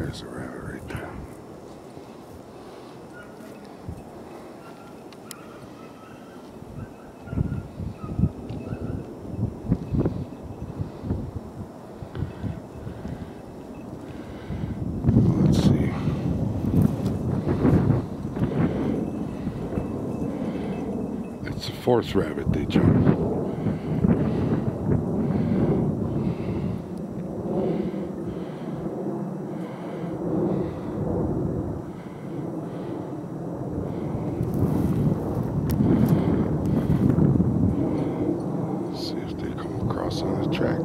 There's a rabbit right there. Let's see. It's the fourth rabbit they jumped. See if they come across on the track.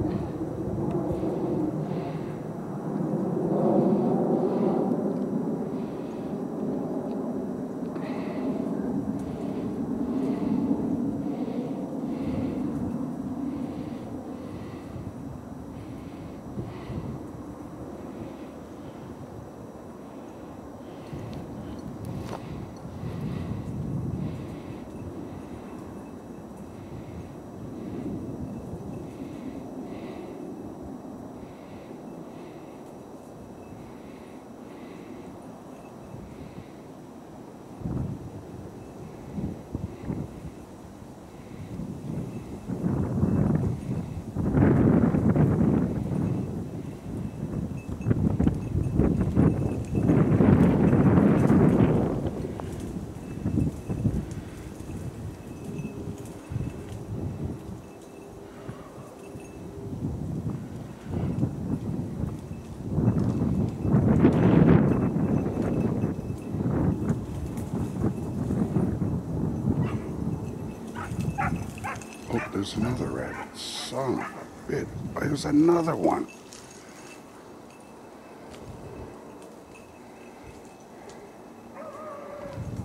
Oh, there's another rabbit. Son of a bit. There's another one.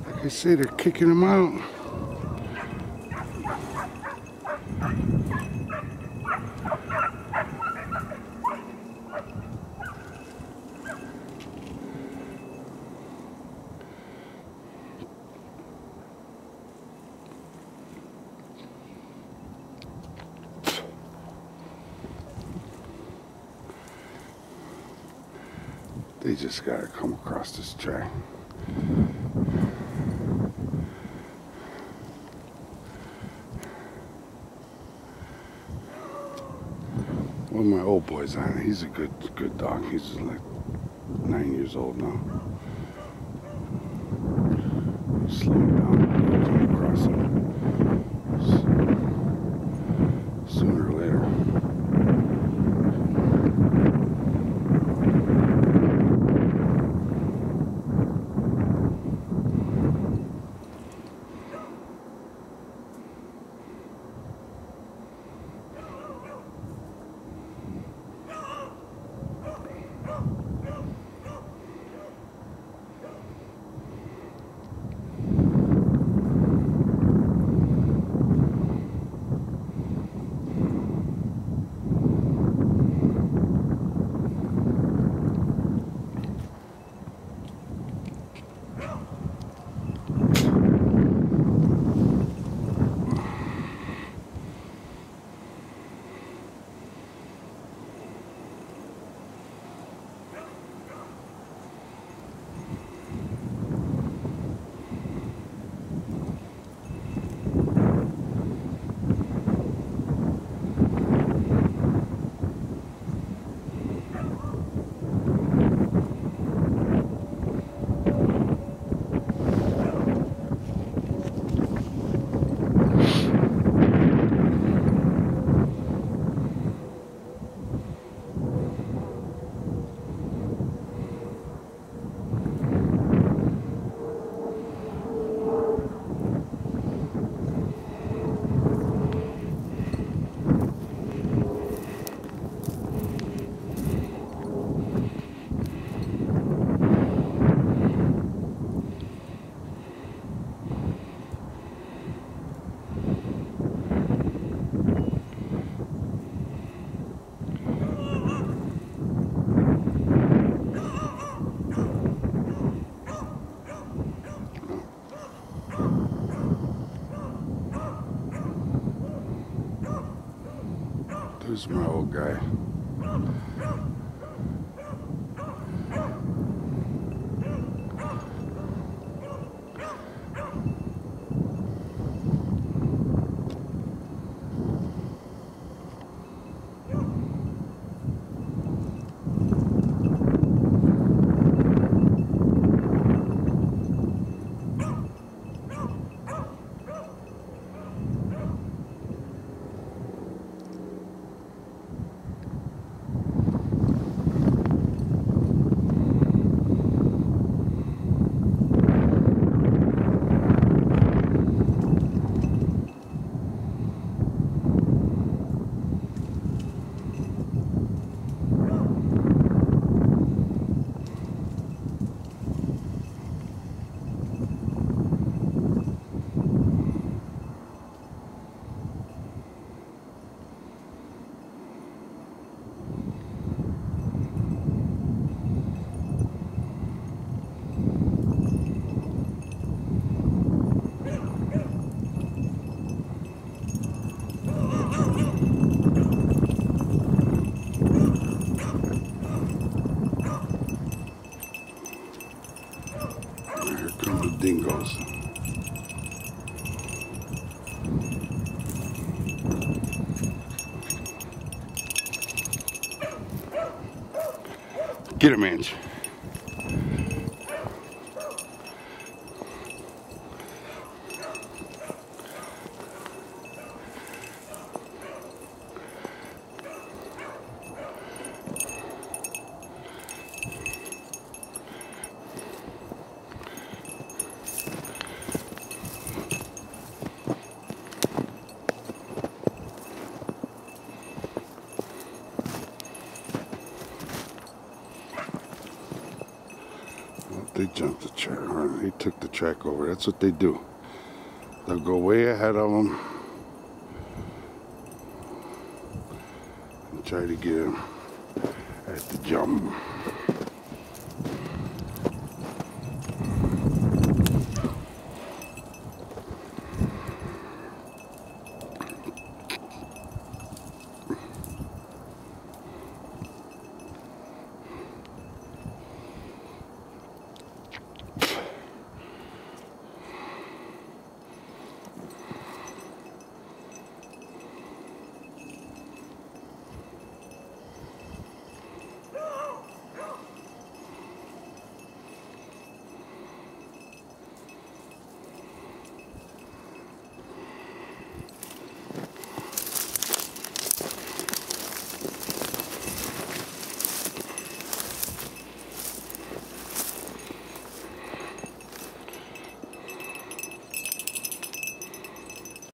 Like I say, they're kicking him out. They just gotta come across this track. Well, my old boy's on it. He's a good, good dog. He's like nine years old now. There's my old guy. Get him, Ange. They jumped the track. They took the track over. That's what they do. They'll go way ahead of them and try to get him at the jump.